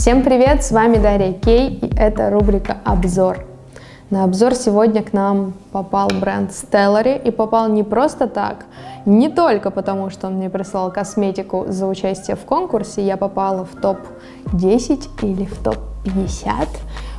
Всем привет, с вами Дарья Кей, и это рубрика «Обзор». На обзор сегодня к нам попал бренд Stellary, и попал не просто так, не только потому, что он мне прислал косметику за участие в конкурсе, я попала в топ-10 или в топ-50,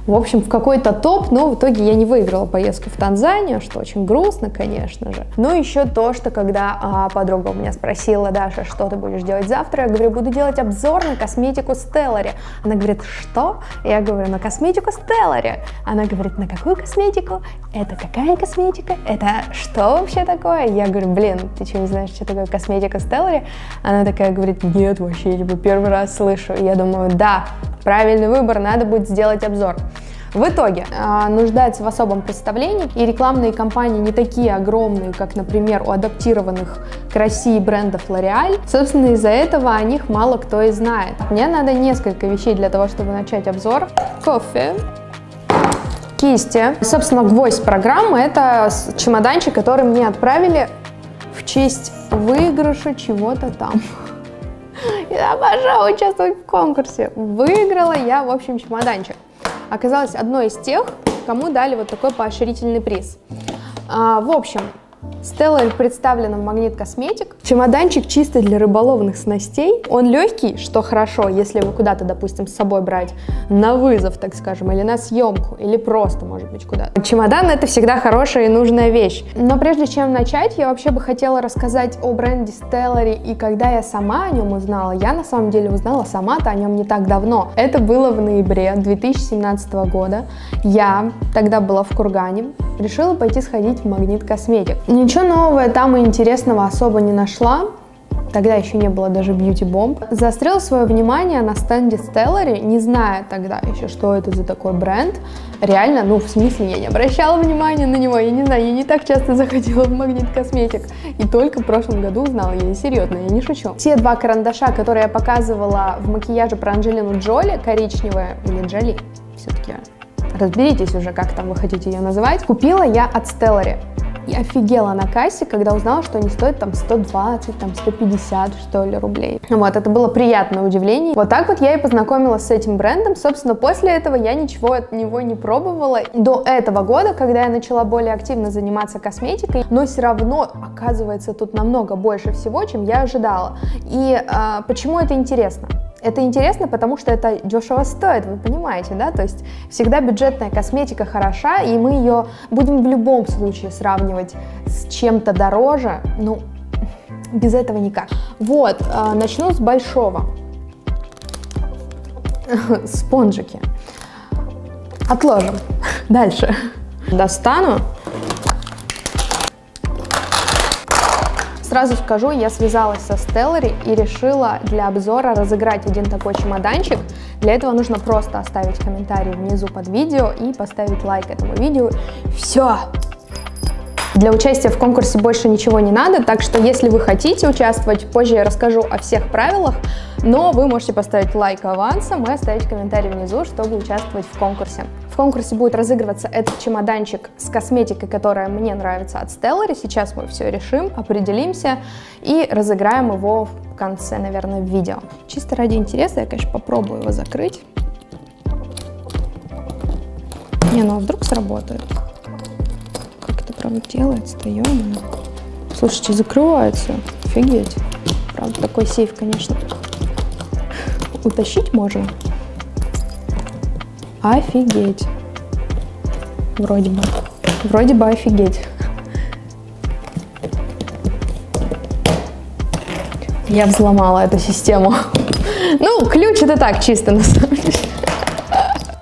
в общем, в какой-то топ, но в итоге я не выиграла поездку в Танзанию, что очень грустно, конечно же. Ну, еще то, что когда а, подруга у меня спросила, Даша, что ты будешь делать завтра, я говорю, буду делать обзор на косметику Stellary. Она говорит, что? Я говорю, на косметику Stellary. Она говорит, на какую косметику? Это какая косметика? Это что вообще такое? Я говорю, блин, ты что, не знаешь, что такое косметика Stellary? Она такая говорит, нет, вообще, типа, первый раз слышу. Я думаю, да, правильный выбор, надо будет сделать обзор. В итоге э, нуждается в особом представлении, и рекламные кампании не такие огромные, как, например, у адаптированных к России брендов L'Oreal. Собственно, из-за этого о них мало кто и знает. Мне надо несколько вещей для того, чтобы начать обзор. Кофе, кисти. Собственно, гвоздь программы — это чемоданчик, который мне отправили в честь выигрыша чего-то там. Я обожаю участвовать в конкурсе. Выиграла я, в общем, чемоданчик оказалась одной из тех, кому дали вот такой поощрительный приз. А, в общем, Стелла представлена в Магнит Косметик. Чемоданчик чисто для рыболовных снастей. Он легкий, что хорошо, если вы куда-то, допустим, с собой брать на вызов, так скажем, или на съемку, или просто, может быть, куда. Чемодан — это всегда хорошая и нужная вещь. Но прежде чем начать, я вообще бы хотела рассказать о бренде Stellary. И когда я сама о нем узнала, я на самом деле узнала сама-то о нем не так давно. Это было в ноябре 2017 года. Я тогда была в Кургане, решила пойти сходить в Магнит Косметик. Ничего нового там и интересного особо не нашла. Тогда еще не было даже бьюти-бомб. Заострила свое внимание на стенде Stellary, не зная тогда еще, что это за такой бренд. Реально, ну, в смысле, я не обращала внимания на него. Я не знаю, я не так часто заходила в Магнит Косметик. И только в прошлом году узнала, я серьезно, я не шучу. Те два карандаша, которые я показывала в макияже про Анджелину Джоли, коричневая или Джоли, все-таки разберитесь уже, как там вы хотите ее называть. Купила я от Stellary. И офигела на кассе, когда узнала, что они стоят там 120, там 150, что ли, рублей. Вот, это было приятное удивление. Вот так вот я и познакомилась с этим брендом. Собственно, после этого я ничего от него не пробовала. До этого года, когда я начала более активно заниматься косметикой, но все равно, оказывается, тут намного больше всего, чем я ожидала. И э, почему это интересно? Это интересно, потому что это дешево стоит, вы понимаете, да? То есть всегда бюджетная косметика хороша, и мы ее будем в любом случае сравнивать с чем-то дороже. Ну, без этого никак. Вот, э, начну с большого. Спонжики. Отложим. Дальше. Достану Сразу скажу, я связалась со Stellary и решила для обзора разыграть один такой чемоданчик. Для этого нужно просто оставить комментарий внизу под видео и поставить лайк этому видео. Все, для участия в конкурсе больше ничего не надо, так что если вы хотите участвовать, позже я расскажу о всех правилах, но вы можете поставить лайк авансом и оставить комментарий внизу, чтобы участвовать в конкурсе. В конкурсе будет разыгрываться этот чемоданчик с косметикой, которая мне нравится от Stellary. Сейчас мы все решим, определимся и разыграем его в конце, наверное, видео. Чисто ради интереса я, конечно, попробую его закрыть. Не, ну а вдруг сработает? правда делается-то, ё Слушайте, закрывается. Офигеть. Правда, такой сейф, конечно. Утащить можно. Офигеть. Вроде бы. Вроде бы офигеть. Я взломала эту систему. Ну, ключ это так, чисто на самом деле.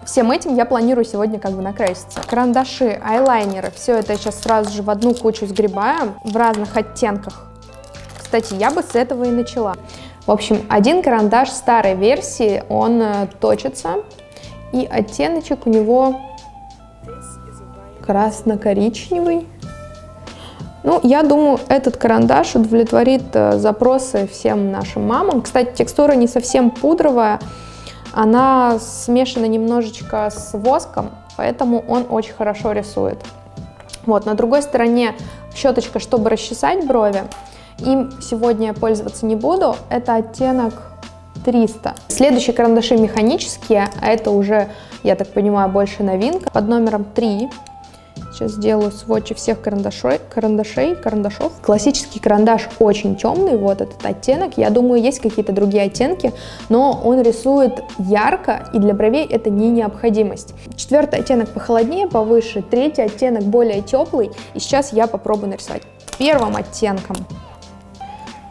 Всем этим я планирую сегодня как бы накраситься. Карандаши, айлайнеры, все это сейчас сразу же в одну кучу сгребаем в разных оттенках. Кстати, я бы с этого и начала. В общем, один карандаш старой версии, он э, точится, и оттеночек у него красно-коричневый. Ну, я думаю, этот карандаш удовлетворит э, запросы всем нашим мамам. Кстати, текстура не совсем пудровая, она смешана немножечко с воском, поэтому он очень хорошо рисует. Вот, на другой стороне щеточка, чтобы расчесать брови. Им сегодня я пользоваться не буду. Это оттенок 300. Следующие карандаши механические, а это уже, я так понимаю, больше новинка. Под номером 3 Сейчас сделаю сводчи всех карандашей, карандашей, карандашов. Классический карандаш очень темный, вот этот оттенок. Я думаю, есть какие-то другие оттенки, но он рисует ярко, и для бровей это не необходимость. Четвертый оттенок похолоднее, повыше, третий оттенок более теплый, и сейчас я попробую нарисовать первым оттенком.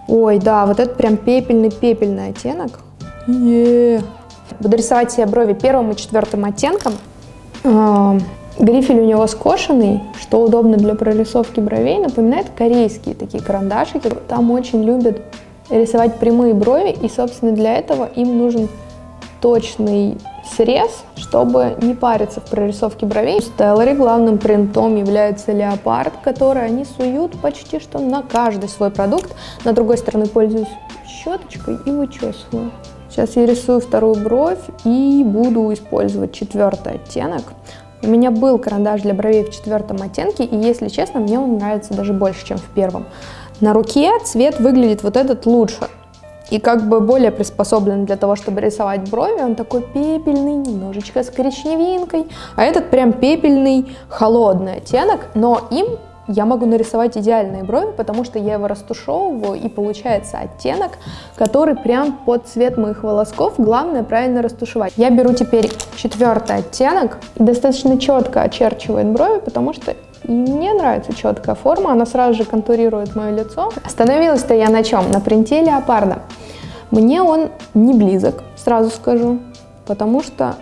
Ой, да, вот это прям пепельный-пепельный оттенок. -е. Буду рисовать себе брови первым и четвертым оттенком. Грифель у него скошенный, что удобно для прорисовки бровей, напоминает корейские такие карандашики. Там очень любят рисовать прямые брови, и, собственно, для этого им нужен точный срез, чтобы не париться в прорисовке бровей. В Стелларе главным принтом является леопард, который они суют почти что на каждый свой продукт. На другой стороне пользуюсь щеточкой и вычесываю. Сейчас я рисую вторую бровь и буду использовать четвертый оттенок. У меня был карандаш для бровей в четвертом оттенке, и, если честно, мне он нравится даже больше, чем в первом. На руке цвет выглядит вот этот лучше. И как бы более приспособлен для того, чтобы рисовать брови. Он такой пепельный, немножечко с коричневинкой. А этот прям пепельный, холодный оттенок. Но им я могу нарисовать идеальные брови, потому что я его растушевываю, и получается оттенок, который прям под цвет моих волосков. Главное правильно растушевать. Я беру теперь четвертый оттенок и достаточно четко очерчивает брови, потому что мне нравится четкая форма, она сразу же контурирует мое лицо. Остановилась-то я на чем? На принте леопарда. Мне он не близок, сразу скажу, потому что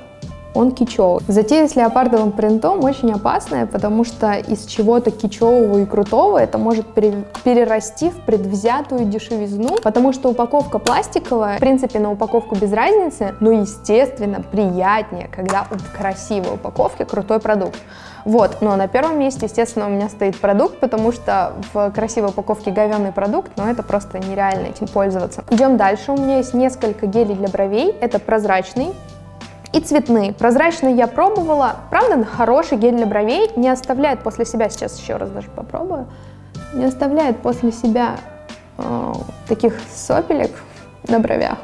он кичевый. Затея с леопардовым принтом очень опасная, потому что из чего-то кичевого и крутого это может перерасти в предвзятую дешевизну, потому что упаковка пластиковая, в принципе, на упаковку без разницы, но, естественно, приятнее, когда в красивой упаковке крутой продукт. Вот, но на первом месте, естественно, у меня стоит продукт, потому что в красивой упаковке говенный продукт, но это просто нереально этим пользоваться. Идем дальше, у меня есть несколько гелей для бровей, это прозрачный, и цветные. Прозрачные я пробовала. Правда, хороший гель для бровей не оставляет после себя, сейчас еще раз даже попробую, не оставляет после себя э, таких сопелек на бровях,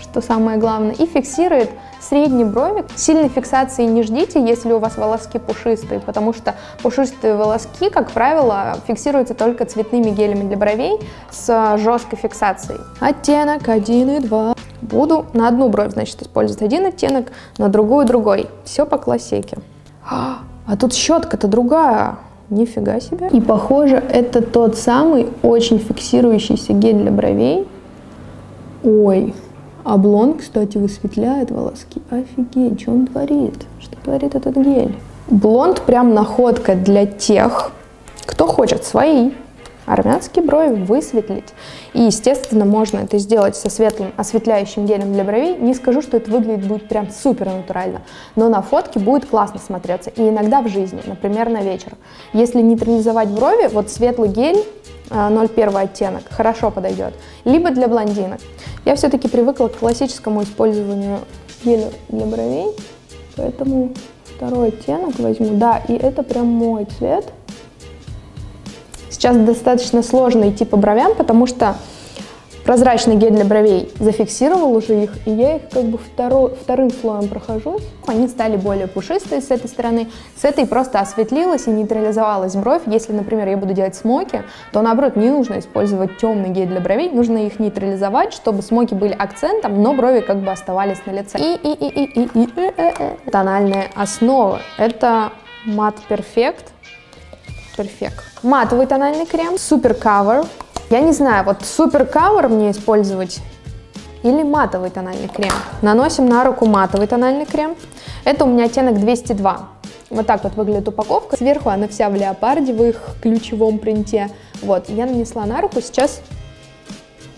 что самое главное, и фиксирует средний бровик. Сильной фиксации не ждите, если у вас волоски пушистые, потому что пушистые волоски, как правило, фиксируются только цветными гелями для бровей с жесткой фиксацией. Оттенок 1 и 2. Буду на одну бровь, значит, использовать один оттенок, на другую другой. Все по классике. А, а тут щетка-то другая. Нифига себе. И похоже, это тот самый очень фиксирующийся гель для бровей. Ой, блонд, кстати, высветляет волоски. Офигеть, что он творит? Что творит этот гель? Блонд прям находка для тех, кто хочет свои армянские брови высветлить. И, естественно, можно это сделать со светлым осветляющим гелем для бровей. Не скажу, что это выглядит будет прям супер натурально, но на фотке будет классно смотреться. И иногда в жизни, например, на вечер. Если нейтрализовать брови, вот светлый гель 01 э, оттенок хорошо подойдет. Либо для блондинок. Я все-таки привыкла к классическому использованию геля для бровей, поэтому второй оттенок возьму. Да, и это прям мой цвет. Сейчас достаточно сложно идти по бровям, потому что прозрачный гель для бровей зафиксировал уже их, и я их как бы второ, вторым слоем прохожусь. Они стали более пушистые с этой стороны, с этой просто осветлилась и нейтрализовалась бровь. Если, например, я буду делать смоки, то наоборот не нужно использовать темный гель для бровей, нужно их нейтрализовать, чтобы смоки были акцентом, но брови как бы оставались на лице. И, и, и, и, и, и, э, э, э. Тональная основа. Это Matte Perfect Perfect. Матовый тональный крем, Super Cover. Я не знаю, вот Super Cover мне использовать или матовый тональный крем. Наносим на руку матовый тональный крем. Это у меня оттенок 202. Вот так вот выглядит упаковка. Сверху она вся в леопарде, в их ключевом принте. Вот, я нанесла на руку, сейчас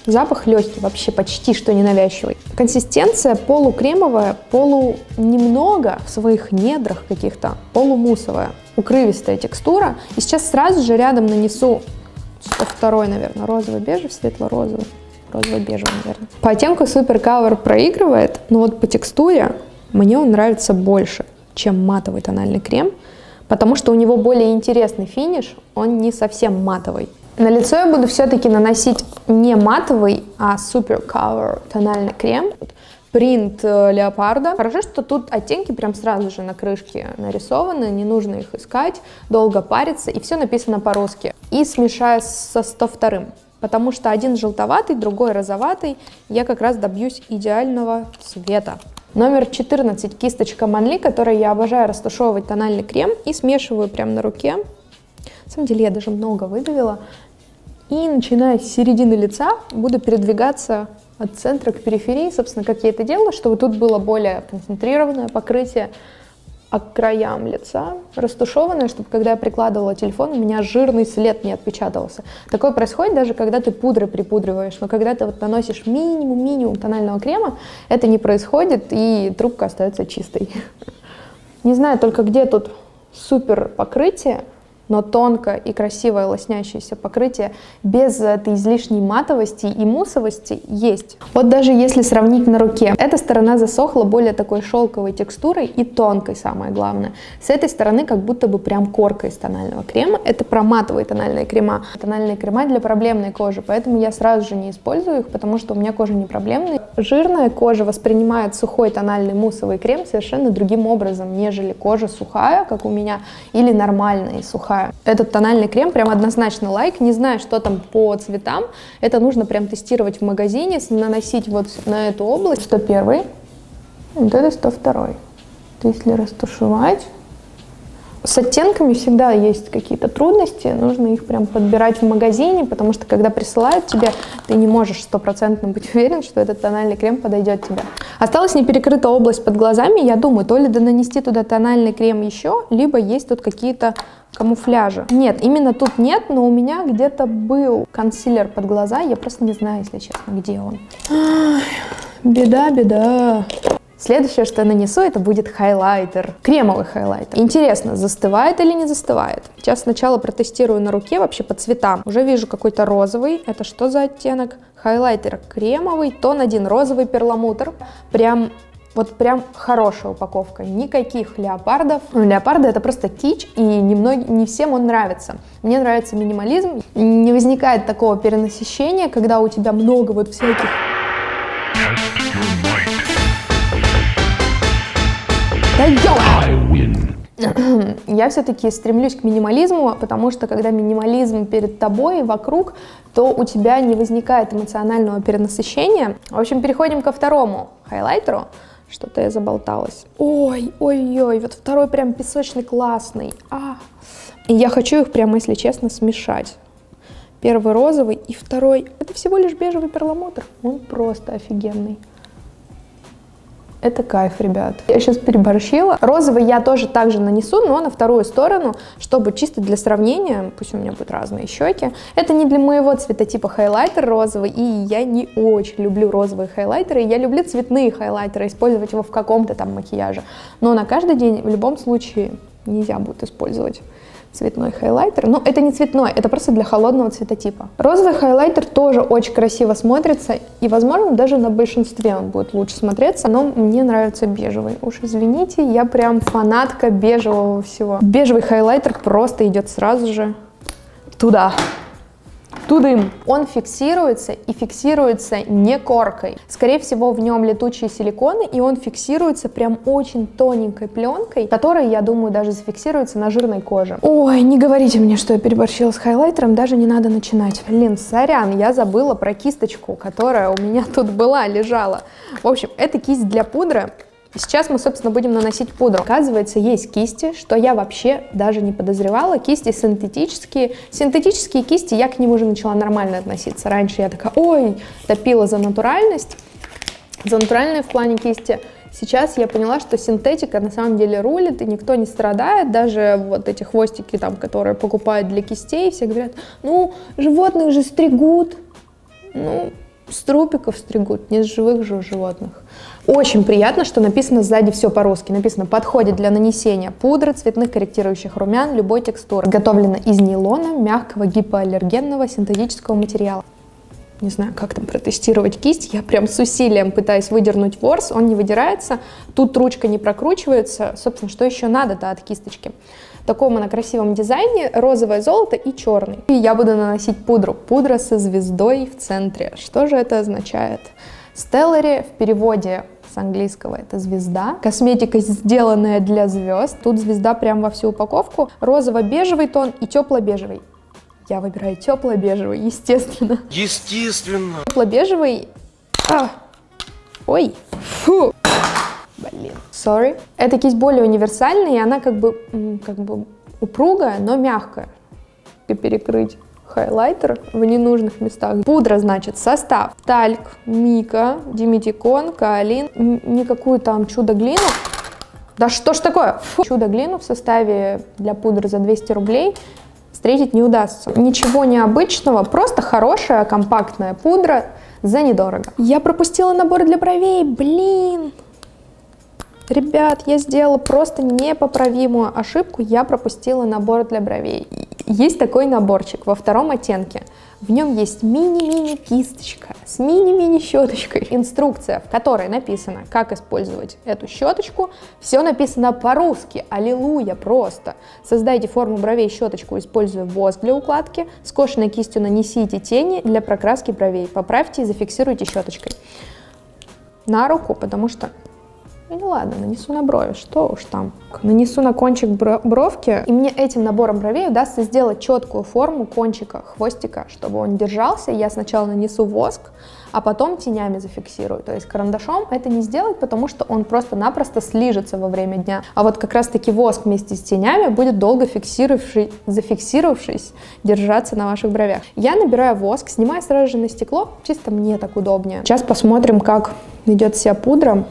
запах легкий, вообще почти что ненавязчивый. Консистенция полукремовая, полу немного в своих недрах каких-то, полумусовая укрывистая текстура. И сейчас сразу же рядом нанесу второй, наверное, розовый-бежевый, светло-розовый. Розово-бежевый, наверное. По оттенку Super Cover проигрывает, но вот по текстуре мне он нравится больше, чем матовый тональный крем, потому что у него более интересный финиш, он не совсем матовый. На лицо я буду все-таки наносить не матовый, а Super Cover тональный крем. Принт э, леопарда. Хорошо, что тут оттенки прям сразу же на крышке нарисованы, не нужно их искать, долго париться, и все написано по-русски. И смешая со 102 потому что один желтоватый, другой розоватый, я как раз добьюсь идеального цвета. Номер 14 кисточка Манли, которой я обожаю растушевывать тональный крем и смешиваю прямо на руке. На самом деле я даже много выдавила. И начиная с середины лица буду передвигаться от центра к периферии, собственно, как я это делала, чтобы тут было более концентрированное покрытие, а к краям лица растушеванное, чтобы когда я прикладывала телефон, у меня жирный след не отпечатывался. Такое происходит даже когда ты пудры припудриваешь, но когда ты вот наносишь минимум-минимум тонального крема, это не происходит, и трубка остается чистой. Не знаю только, где тут супер покрытие, но тонкое и красивое лоснящееся покрытие без этой излишней матовости и мусовости есть. Вот даже если сравнить на руке, эта сторона засохла более такой шелковой текстурой и тонкой, самое главное. С этой стороны как будто бы прям корка из тонального крема. Это про матовые тональные крема. Тональные крема для проблемной кожи, поэтому я сразу же не использую их, потому что у меня кожа не проблемная. Жирная кожа воспринимает сухой тональный муссовый крем совершенно другим образом, нежели кожа сухая, как у меня, или нормальная и сухая покупаю. Этот тональный крем прям однозначно лайк. Не знаю, что там по цветам. Это нужно прям тестировать в магазине, наносить вот на эту область. 101, вот это 102. Если растушевать, с оттенками всегда есть какие-то трудности, нужно их прям подбирать в магазине, потому что когда присылают тебе, ты не можешь стопроцентно быть уверен, что этот тональный крем подойдет тебе. Осталась не перекрыта область под глазами, я думаю, то ли да нанести туда тональный крем еще, либо есть тут какие-то камуфляжа. Нет, именно тут нет, но у меня где-то был консилер под глаза, я просто не знаю, если честно, где он. Ай, беда, беда. Следующее, что я нанесу, это будет хайлайтер, кремовый хайлайтер. Интересно, застывает или не застывает? Сейчас сначала протестирую на руке вообще по цветам. Уже вижу какой-то розовый. Это что за оттенок? Хайлайтер кремовый, тон один розовый перламутр. Прям вот прям хорошая упаковка, никаких леопардов. Ну, леопарды это просто кич, и немного, не всем он нравится. Мне нравится минимализм, не возникает такого перенасыщения, когда у тебя много вот всяких... Я все-таки стремлюсь к минимализму, потому что когда минимализм перед тобой и вокруг, то у тебя не возникает эмоционального перенасыщения. В общем, переходим ко второму хайлайтеру. Что-то я заболталась. Ой, ой-ой, вот второй прям песочный классный. А. И я хочу их прямо, если честно, смешать. Первый розовый и второй, это всего лишь бежевый перламутр. Он просто офигенный. Это кайф, ребят. Я сейчас переборщила. Розовый я тоже также нанесу, но на вторую сторону, чтобы чисто для сравнения, пусть у меня будут разные щеки. Это не для моего цветотипа хайлайтер розовый, и я не очень люблю розовые хайлайтеры. Я люблю цветные хайлайтеры, использовать его в каком-то там макияже. Но на каждый день в любом случае нельзя будет использовать цветной хайлайтер. Но это не цветной, это просто для холодного цветотипа. Розовый хайлайтер тоже очень красиво смотрится, и, возможно, даже на большинстве он будет лучше смотреться, но мне нравится бежевый. Уж извините, я прям фанатка бежевого всего. Бежевый хайлайтер просто идет сразу же туда тудым. Он фиксируется и фиксируется не коркой. Скорее всего, в нем летучие силиконы, и он фиксируется прям очень тоненькой пленкой, которая, я думаю, даже зафиксируется на жирной коже. Ой, не говорите мне, что я переборщила с хайлайтером, даже не надо начинать. Блин, сорян, я забыла про кисточку, которая у меня тут была, лежала. В общем, это кисть для пудры. Сейчас мы, собственно, будем наносить пудру. Оказывается, есть кисти, что я вообще даже не подозревала. Кисти синтетические. Синтетические кисти, я к ним уже начала нормально относиться. Раньше я такая, ой, топила за натуральность, за натуральные в плане кисти. Сейчас я поняла, что синтетика на самом деле рулит, и никто не страдает. Даже вот эти хвостики, там, которые покупают для кистей, все говорят, ну, животных же стригут. Ну, с трупиков стригут, не с живых же животных. Очень приятно, что написано сзади все по-русски. Написано «Подходит для нанесения пудры, цветных корректирующих румян любой текстуры. Изготовлено из нейлона, мягкого гипоаллергенного синтетического материала». Не знаю, как там протестировать кисть. Я прям с усилием пытаюсь выдернуть ворс, он не выдирается. Тут ручка не прокручивается. Собственно, что еще надо-то от кисточки? В таком она красивом дизайне, розовое золото и черный. И я буду наносить пудру. Пудра со звездой в центре. Что же это означает? Stellary в переводе с английского это звезда. Косметика, сделанная для звезд. Тут звезда прям во всю упаковку. Розово-бежевый тон и тепло-бежевый. Я выбираю тепло-бежевый, естественно. Естественно. Тепло-бежевый. А. Ой. Фу. Блин. Sorry. Эта кисть более универсальная, и она как бы, как бы упругая, но мягкая. И перекрыть хайлайтер в ненужных местах. Пудра, значит, состав. Тальк, мика, диметикон, каолин, никакую там чудо-глину. Да что ж такое? Чудо-глину в составе для пудры за 200 рублей встретить не удастся. Ничего необычного, просто хорошая компактная пудра за недорого. Я пропустила набор для бровей, блин. Ребят, я сделала просто непоправимую ошибку, я пропустила набор для бровей. Есть такой наборчик во втором оттенке. В нем есть мини-мини кисточка с мини-мини щеточкой. Инструкция, в которой написано, как использовать эту щеточку. Все написано по-русски. Аллилуйя просто. Создайте форму бровей щеточку, используя воск для укладки. Скошенной кистью нанесите тени для прокраски бровей. Поправьте и зафиксируйте щеточкой на руку, потому что ну ладно, нанесу на брови, что уж там. Нанесу на кончик бровки, и мне этим набором бровей удастся сделать четкую форму кончика, хвостика, чтобы он держался. Я сначала нанесу воск, а потом тенями зафиксирую. То есть карандашом это не сделать, потому что он просто-напросто слижется во время дня. А вот как раз-таки воск вместе с тенями будет долго фиксировавшись, зафиксировавшись, держаться на ваших бровях. Я набираю воск, снимаю сразу же на стекло, чисто мне так удобнее. Сейчас посмотрим, как ведет себя пудра.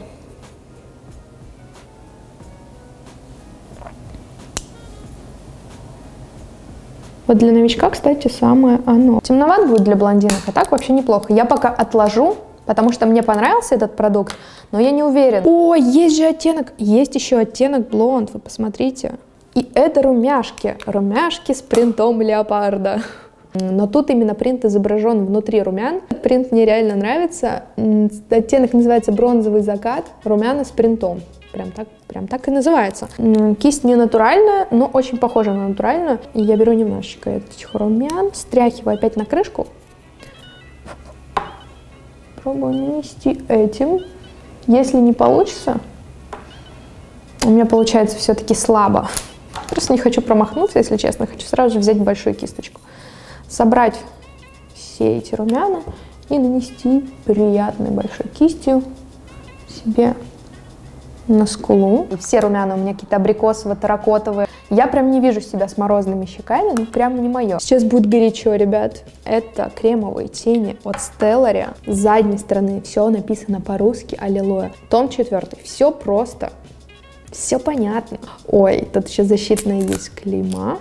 Вот для новичка, кстати, самое оно. Темноват будет для блондинок, а так вообще неплохо. Я пока отложу, потому что мне понравился этот продукт, но я не уверен. О, есть же оттенок, есть еще оттенок блонд, вы посмотрите. И это румяшки, румяшки с принтом леопарда. Но тут именно принт изображен внутри румян. Принт мне реально нравится. Оттенок называется бронзовый закат, румяна с принтом. Прям так, прям так и называется. Кисть не натуральная, но очень похожа на натуральную. И я беру немножечко этих румян, стряхиваю опять на крышку. Пробую нанести этим. Если не получится, у меня получается все-таки слабо. Просто не хочу промахнуться, если честно. Хочу сразу же взять большую кисточку. Собрать все эти румяна и нанести приятной большой кистью себе на скулу. Все румяна у меня какие-то абрикосово-таракотовые. Я прям не вижу себя с морозными щеками, ну прям не мое. Сейчас будет горячо, ребят. Это кремовые тени от Stellary. С задней стороны все написано по-русски, аллилуйя. Том четвертый. Все просто. Все понятно. Ой, тут еще защитная есть клейма.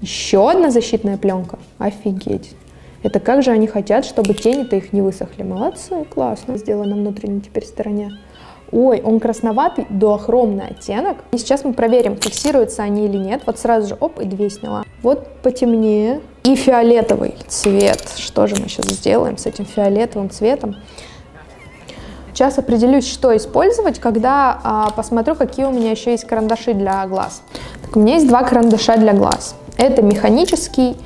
Еще одна защитная пленка. Офигеть. Это как же они хотят, чтобы тени-то их не высохли. Молодцы, классно. Сделано на внутренней теперь стороне. Ой, он красноватый, дуохромный оттенок. И сейчас мы проверим, фиксируются они или нет. Вот сразу же, оп, и две сняла. Вот потемнее. И фиолетовый цвет. Что же мы сейчас сделаем с этим фиолетовым цветом? Сейчас определюсь, что использовать, когда а, посмотрю, какие у меня еще есть карандаши для глаз. Так, у меня есть два карандаша для глаз. Это механический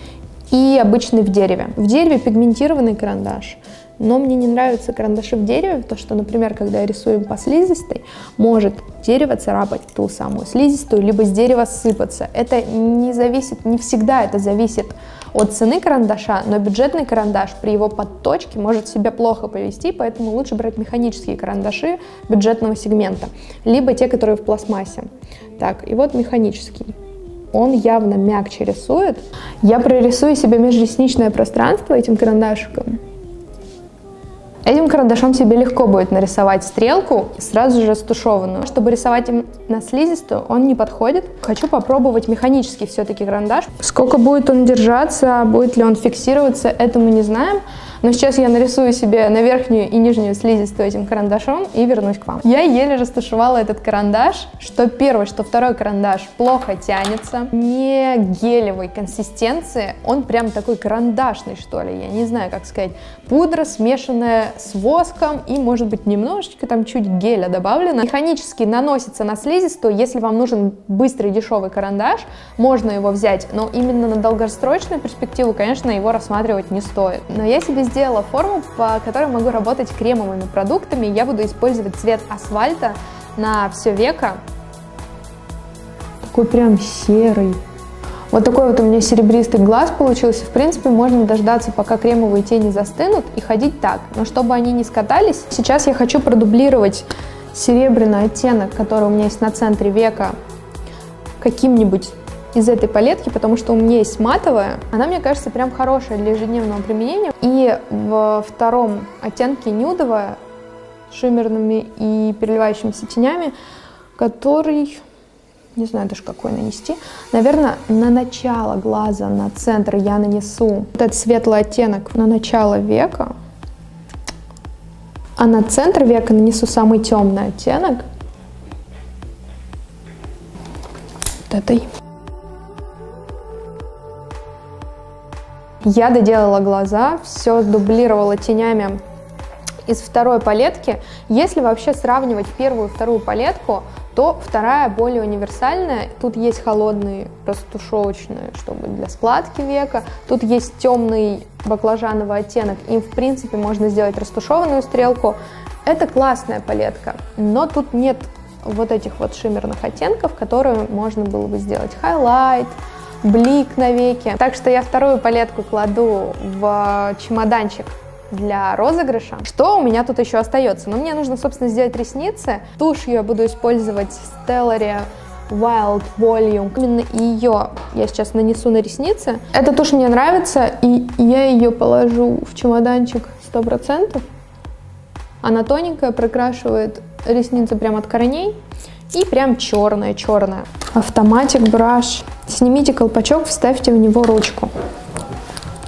и обычный в дереве. В дереве пигментированный карандаш. Но мне не нравятся карандаши в дереве, потому что, например, когда я рисую по слизистой, может дерево царапать ту самую слизистую, либо с дерева сыпаться. Это не зависит, не всегда это зависит от цены карандаша, но бюджетный карандаш при его подточке может себя плохо повести, поэтому лучше брать механические карандаши бюджетного сегмента, либо те, которые в пластмассе. Так, и вот механический он явно мягче рисует. Я прорисую себе межресничное пространство этим карандашиком. Этим карандашом себе легко будет нарисовать стрелку, сразу же стушеванную. Чтобы рисовать им на слизистую, он не подходит. Хочу попробовать механический все-таки карандаш. Сколько будет он держаться, будет ли он фиксироваться, это мы не знаем. Но сейчас я нарисую себе на верхнюю и нижнюю слизистую этим карандашом и вернусь к вам. Я еле растушевала этот карандаш. Что первый, что второй карандаш плохо тянется. Не гелевой консистенции. Он прям такой карандашный, что ли. Я не знаю, как сказать. Пудра, смешанная с воском и, может быть, немножечко там чуть геля добавлено. Механически наносится на слизистую. Если вам нужен быстрый дешевый карандаш, можно его взять. Но именно на долгосрочную перспективу, конечно, его рассматривать не стоит. Но я себе сделала форму, по которой могу работать кремовыми продуктами. Я буду использовать цвет асфальта на все веко. Такой прям серый. Вот такой вот у меня серебристый глаз получился. В принципе, можно дождаться, пока кремовые тени застынут и ходить так. Но чтобы они не скатались, сейчас я хочу продублировать серебряный оттенок, который у меня есть на центре века, каким-нибудь из этой палетки, потому что у меня есть матовая. Она, мне кажется, прям хорошая для ежедневного применения. И во втором оттенке нюдовая с шиммерными и переливающимися тенями, который не знаю даже какой нанести. Наверное, на начало глаза, на центр я нанесу вот этот светлый оттенок на начало века. А на центр века нанесу самый темный оттенок. Вот этой. Я доделала глаза, все дублировала тенями из второй палетки. Если вообще сравнивать первую и вторую палетку, то вторая более универсальная. Тут есть холодные растушевочные, чтобы для складки века. Тут есть темный баклажановый оттенок. Им, в принципе, можно сделать растушеванную стрелку. Это классная палетка, но тут нет вот этих вот шиммерных оттенков, которые можно было бы сделать highlight, блик на веке. Так что я вторую палетку кладу в чемоданчик для розыгрыша. Что у меня тут еще остается? Ну, мне нужно, собственно, сделать ресницы. Тушь я буду использовать Stellary Wild Volume. Именно ее я сейчас нанесу на ресницы. Эта тушь мне нравится, и я ее положу в чемоданчик 100%. Она тоненькая, прокрашивает ресницы прямо от корней. И прям черная-черная. Автоматик браш. Снимите колпачок, вставьте в него ручку.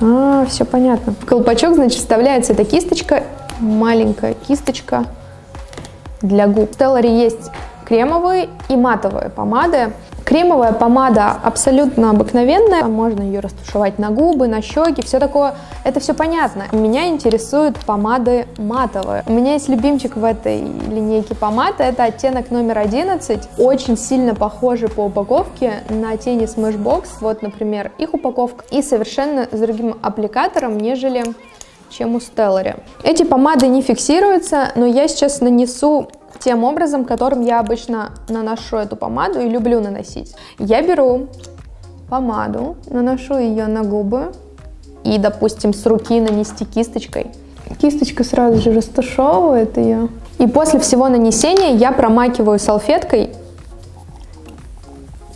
А, все понятно. В колпачок, значит, вставляется эта кисточка, маленькая кисточка для губ. В Stellary есть кремовые и матовые помады. Кремовая помада абсолютно обыкновенная, можно ее растушевать на губы, на щеки, все такое, это все понятно. Меня интересуют помады матовые. У меня есть любимчик в этой линейке помад, это оттенок номер 11, очень сильно похожи по упаковке на тени Smashbox, вот, например, их упаковка, и совершенно с другим аппликатором, нежели чем у Stellary. Эти помады не фиксируются, но я сейчас нанесу тем образом, которым я обычно наношу эту помаду и люблю наносить. Я беру помаду, наношу ее на губы и, допустим, с руки нанести кисточкой. Кисточка сразу же растушевывает ее. И после всего нанесения я промакиваю салфеткой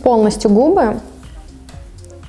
полностью губы.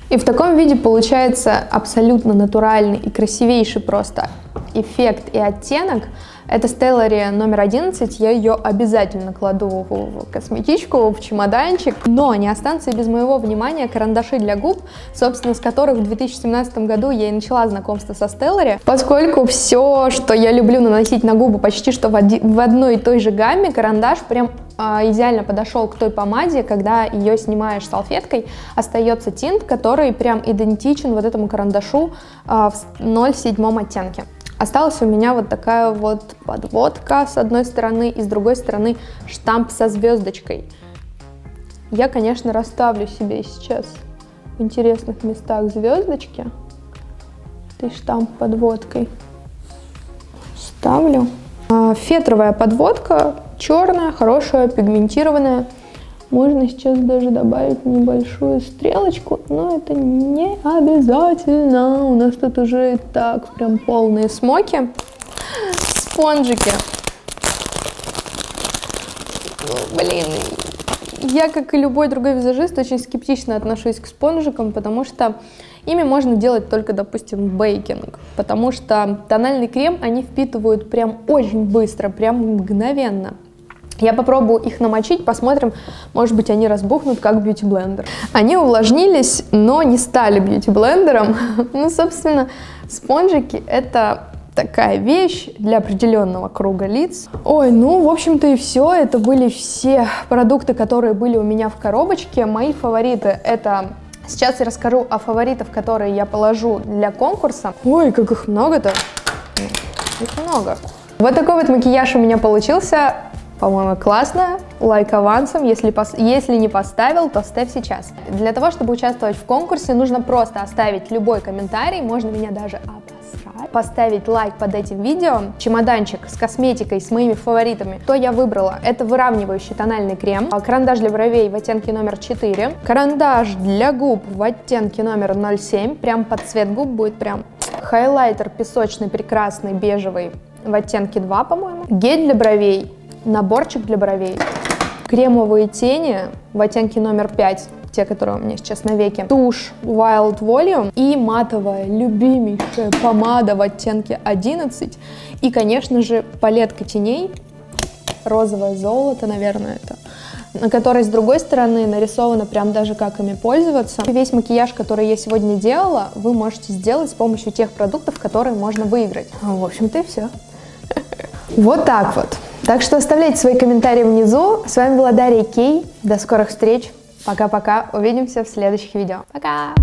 И в таком виде получается абсолютно натуральный и красивейший просто эффект и оттенок, это Stellary номер 11, я ее обязательно кладу в косметичку, в чемоданчик, но не останутся без моего внимания карандаши для губ, собственно, с которых в 2017 году я и начала знакомство со Stellary, поскольку все, что я люблю наносить на губы почти что в, оди- в одной и той же гамме, карандаш прям а, идеально подошел к той помаде, когда ее снимаешь салфеткой, остается тинт, который прям идентичен вот этому карандашу а, в 0,7 оттенке. Осталась у меня вот такая вот подводка с одной стороны и с другой стороны штамп со звездочкой. Я, конечно, расставлю себе сейчас в интересных местах звездочки этой штамп подводкой. Ставлю. А, фетровая подводка, черная, хорошая, пигментированная. Можно сейчас даже добавить небольшую стрелочку, но это не обязательно. У нас тут уже и так прям полные смоки. Спонжики. Блин, я, как и любой другой визажист, очень скептично отношусь к спонжикам, потому что ими можно делать только, допустим, бейкинг, потому что тональный крем они впитывают прям очень быстро, прям мгновенно. Я попробую их намочить, посмотрим, может быть, они разбухнут, как бьюти-блендер. Они увлажнились, но не стали бьюти-блендером. ну, собственно, спонжики — это такая вещь для определенного круга лиц. Ой, ну, в общем-то и все. Это были все продукты, которые были у меня в коробочке. Мои фавориты — это... Сейчас я расскажу о фаворитах, которые я положу для конкурса. Ой, как их много-то. Их много. Вот такой вот макияж у меня получился. По-моему, классно. Лайк авансом. Если, пос... Если не поставил, то ставь сейчас. Для того, чтобы участвовать в конкурсе, нужно просто оставить любой комментарий. Можно меня даже обосрать поставить лайк под этим видео. Чемоданчик с косметикой, с моими фаворитами. Что я выбрала? Это выравнивающий тональный крем, а, карандаш для бровей в оттенке номер 4, карандаш для губ в оттенке номер 07, прям под цвет губ будет прям хайлайтер песочный, прекрасный, бежевый в оттенке 2, по-моему, гель для бровей, наборчик для бровей, кремовые тени в оттенке номер 5, те, которые у меня сейчас на веке, тушь Wild Volume и матовая любимейшая помада в оттенке 11 и, конечно же, палетка теней, розовое золото, наверное, это на которой с другой стороны нарисовано прям даже как ими пользоваться. Весь макияж, который я сегодня делала, вы можете сделать с помощью тех продуктов, которые можно выиграть. В общем-то и все. Вот так вот. Так что оставляйте свои комментарии внизу. С вами была Дарья Кей. До скорых встреч. Пока-пока. Увидимся в следующих видео. Пока!